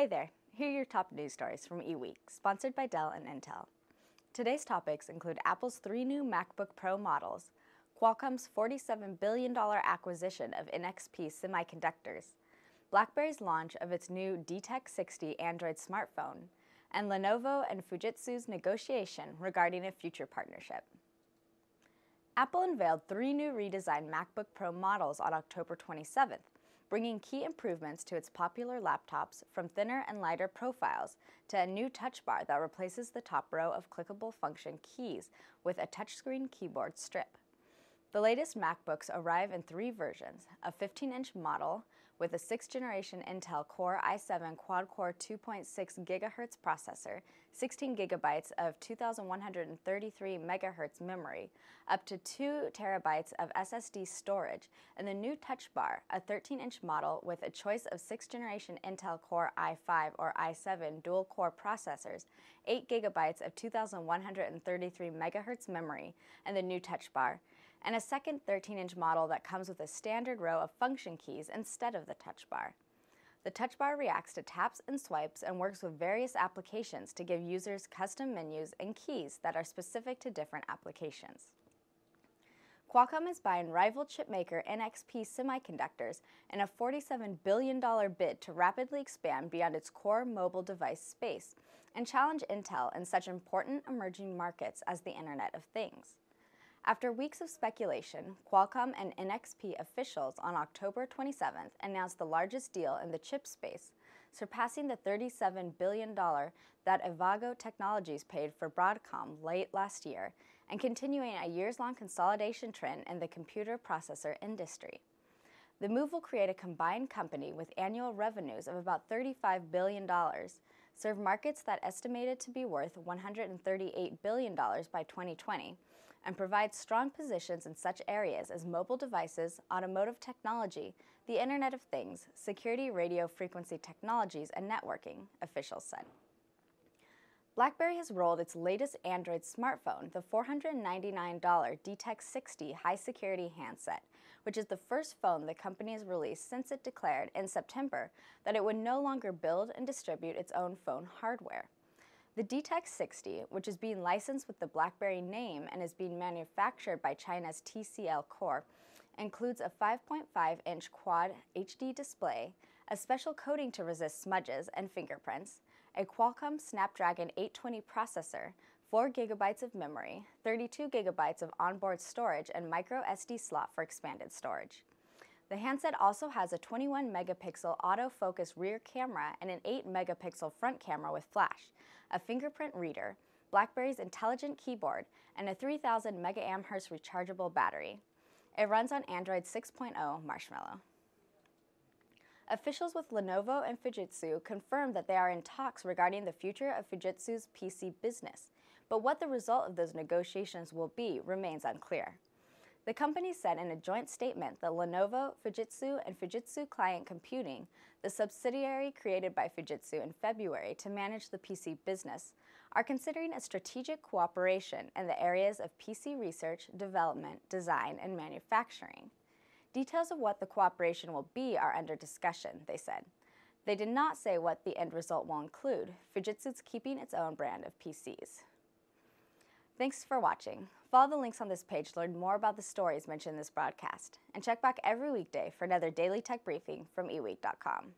Hey there, here are your top news stories from eWeek, sponsored by Dell and Intel. Today's topics include Apple's three new MacBook Pro models, Qualcomm's $47 billion acquisition of NXP Semiconductors, BlackBerry's launch of its new DTEK 60 Android smartphone, and Lenovo and Fujitsu's negotiation regarding a future partnership. Apple unveiled three new redesigned MacBook Pro models on October 27th, bringing key improvements to its popular laptops from thinner and lighter profiles to a new touch bar that replaces the top row of clickable function keys with a touchscreen keyboard strip. The latest MacBooks arrive in three versions, a 15-inch model, with a 6th generation Intel Core i7 quad-core 2.6 GHz processor, 16 gigabytes of 2133 MHz memory, up to 2 terabytes of SSD storage, and the new Touch Bar, a 13-inch model with a choice of 6th generation Intel Core i5 or i7 dual-core processors, 8 gigabytes of 2133 MHz memory, and the new Touch Bar, and a second 13-inch model that comes with a standard row of function keys instead of the touch bar. The touch bar reacts to taps and swipes and works with various applications to give users custom menus and keys that are specific to different applications. Qualcomm is buying rival chipmaker NXP Semiconductors in a $47 billion bid to rapidly expand beyond its core mobile device space and challenge Intel in such important emerging markets as the Internet of Things. After weeks of speculation, Qualcomm and NXP officials on October 27th announced the largest deal in the chip space, surpassing the $37 billion that Avago Technologies paid for Broadcom late last year and continuing a years-long consolidation trend in the computer processor industry. The move will create a combined company with annual revenues of about $35 billion, serve markets that estimated to be worth $138 billion by 2020, and provides strong positions in such areas as mobile devices, automotive technology, the Internet of Things, security radio frequency technologies, and networking, officials said. BlackBerry has rolled its latest Android smartphone, the $499 DTEK 60 high security handset, which is the first phone the company has released since it declared in September that it would no longer build and distribute its own phone hardware. The DTEK 60, which is being licensed with the BlackBerry name and is being manufactured by China's TCL Corp, includes a 5.5-inch quad HD display, a special coating to resist smudges and fingerprints, a Qualcomm Snapdragon 820 processor, 4 gigabytes of memory, 32 gigabytes of onboard storage, and micro SD slot for expanded storage. The handset also has a 21 megapixel autofocus rear camera and an 8 megapixel front camera with flash, a fingerprint reader, BlackBerry's intelligent keyboard, and a 3000 mAh rechargeable battery. It runs on Android 6.0 Marshmallow. Officials with Lenovo and Fujitsu confirmed that they are in talks regarding the future of Fujitsu's PC business, but what the result of those negotiations will be remains unclear. The company said in a joint statement that Lenovo, Fujitsu, and Fujitsu Client Computing, the subsidiary created by Fujitsu in February to manage the PC business, are considering a strategic cooperation in the areas of PC research, development, design, and manufacturing. Details of what the cooperation will be are under discussion, they said. They did not say what the end result will include. Fujitsu's keeping its own brand of PCs. Thanks for watching. Follow the links on this page to learn more about the stories mentioned in this broadcast, and check back every weekday for another daily tech briefing from eweek.com.